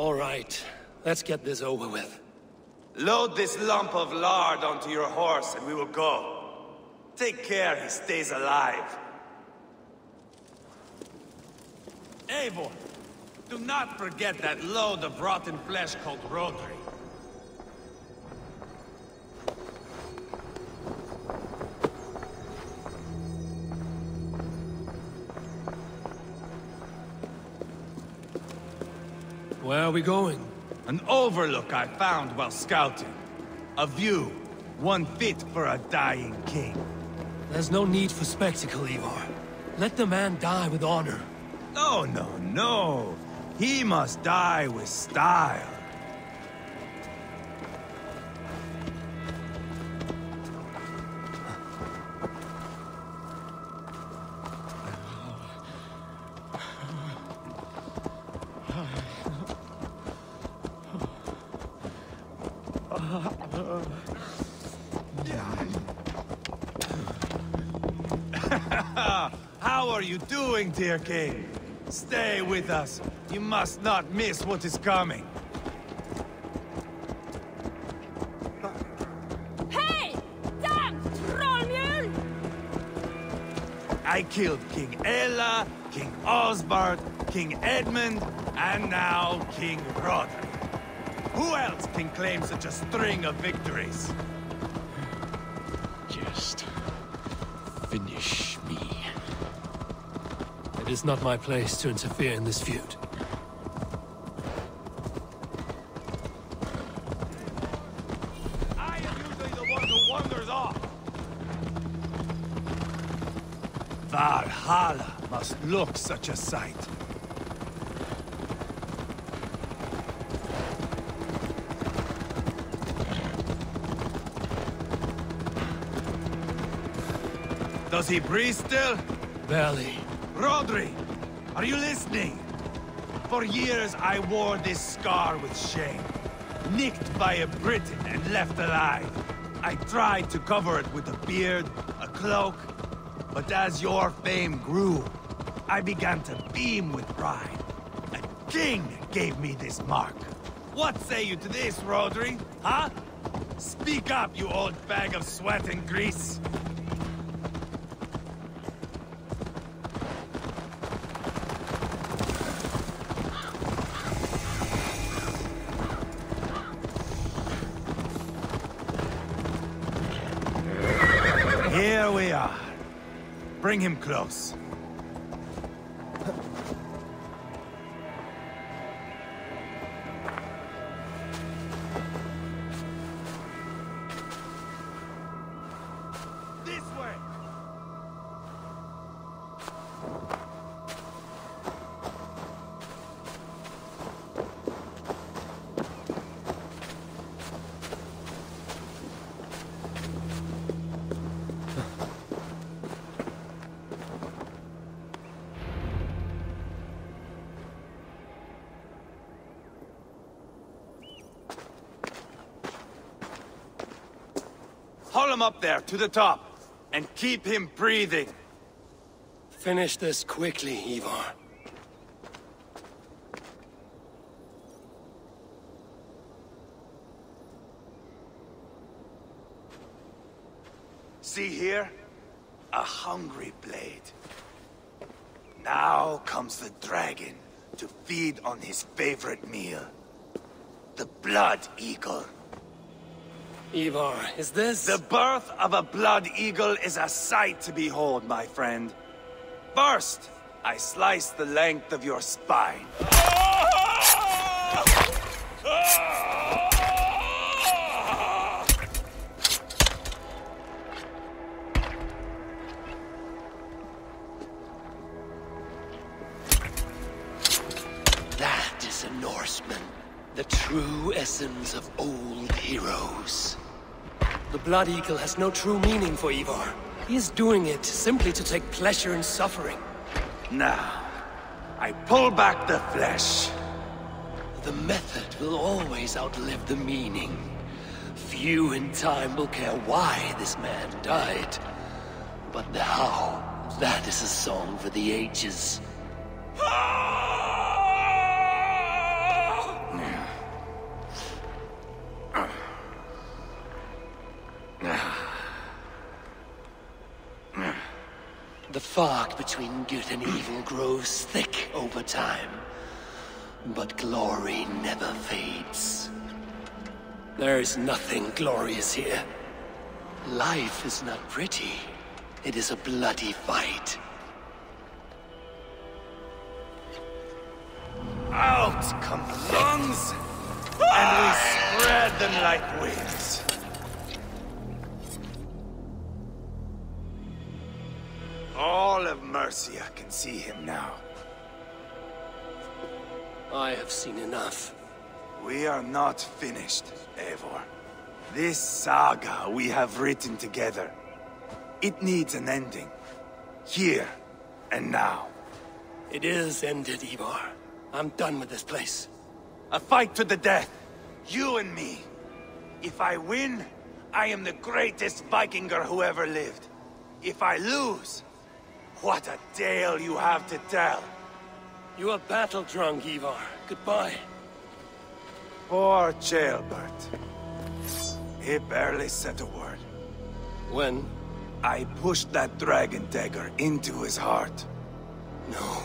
All right, let's get this over with. Load this lump of lard onto your horse and we will go. Take care he stays alive. Eivor, do not forget that load of rotten flesh called Rhodri. Are we going? An overlook I found while scouting. A view, one fit for a dying king. There's no need for spectacle, Ivar. Let the man die with honor. No, no, no. He must die with style. How are you doing, dear king? Stay with us. You must not miss what is coming. Hei! Damn trollmule! I killed King Aelle, King Osbert, King Edmund, and now King Roderick. Who else can claim such a string of victories? Just... finish me. It is not my place to interfere in this feud. I am usually the one who wanders off. Valhalla must look such a sight. Does he breathe still? Barely. Rhodri, are you listening? For years I wore this scar with shame. Nicked by a Briton and left alive. I tried to cover it with a beard, a cloak, but as your fame grew, I began to beam with pride. A king gave me this mark. What say you to this, Rhodri? Huh? Speak up, you old bag of sweat and grease. We are. Bring him close. Haul him up there, to the top, and keep him breathing. Finish this quickly, Ivar. See here? A hungry blade. Now comes the dragon to feed on his favorite meal. The Blood Eagle. Ivar, is this... The birth of a Blood Eagle is a sight to behold, my friend. First, I slice the length of your spine. That is a Norseman. The true essence of old heroes. The Blood Eagle has no true meaning for Ivar. He is doing it simply to take pleasure in suffering. Now, I pull back the flesh. The method will always outlive the meaning. Few in time will care why this man died. But the how, that is a song for the ages. Ah! Fog between good and evil grows thick over time. But glory never fades. There is nothing glorious here. Life is not pretty. It is a bloody fight. Out come the lungs, and we spread them like wings. All of Mercia can see him now. I have seen enough. We are not finished, Eivor. This saga we have written together, it needs an ending. Here and now. It is ended, Ivar. I'm done with this place. A fight to the death. You and me. If I win, I am the greatest Vikinger who ever lived. If I lose, what a tale you have to tell. You are battle drunk, Ivar. Goodbye. Poor Ceolbert. He barely said a word. When? I pushed that dragon dagger into his heart. No.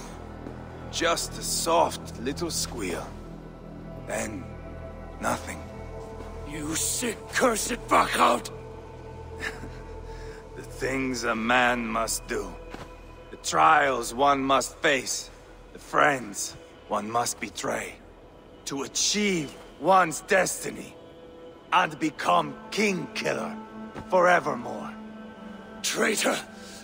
Just a soft little squeal. Then, nothing. You sick, cursed fuckout! The things a man must do. Trials one must face. The friends one must betray. To achieve one's destiny. And become King Killer forevermore. Traitor!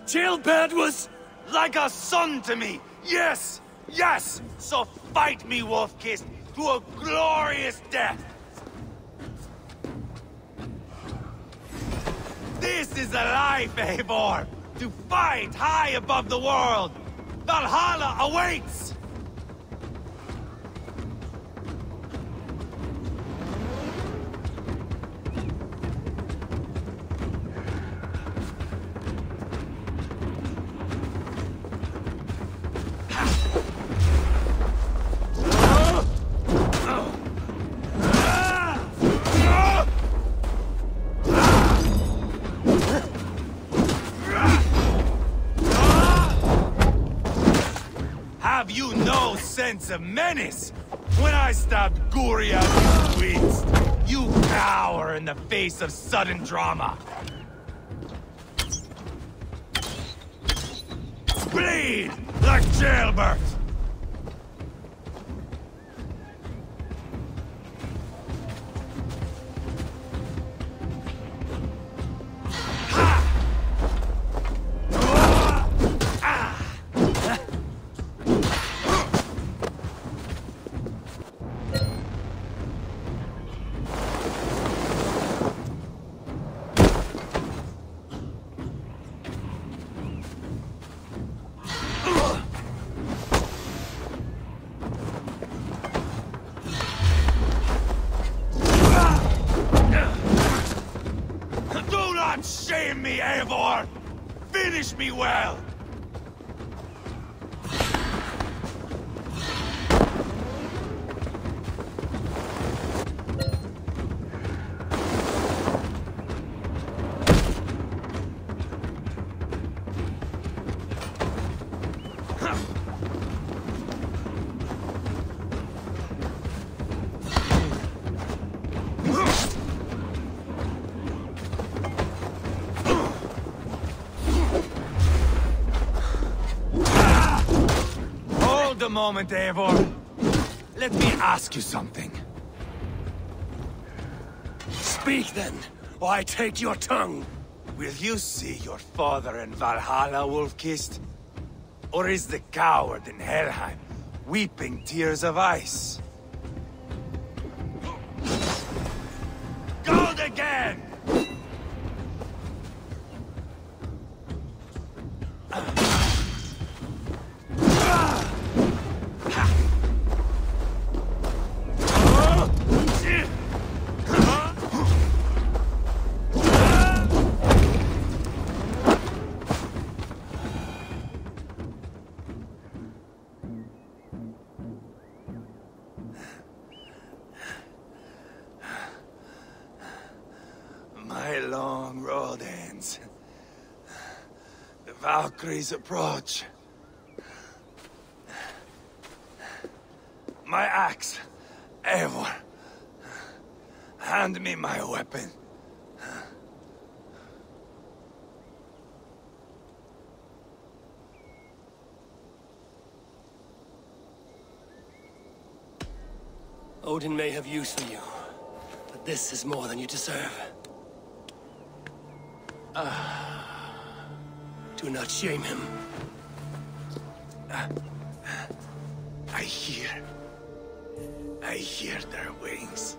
Ceolbert was... Like a son to me! Yes! Yes! So fight me, Wolf-Kissed, to a glorious death! This is a life, Eivor! To fight high above the world! Valhalla awaits! No sense of menace? When I stabbed Guria, you winced. You cower in the face of sudden drama. Bleed like Ceolbert! Finish me well! Moment, Eivor. Let me ask you something. Speak then, or I take your tongue. Will you see your father in Valhalla, Wolf-Kissed? Or is the coward in Helheim weeping tears of ice? Valkyries approach. My axe. Eivor. Hand me my weapon. Odin may have use for you, but this is more than you deserve. Ah. Do not shame him. Uh, uh, I hear. I hear their wings.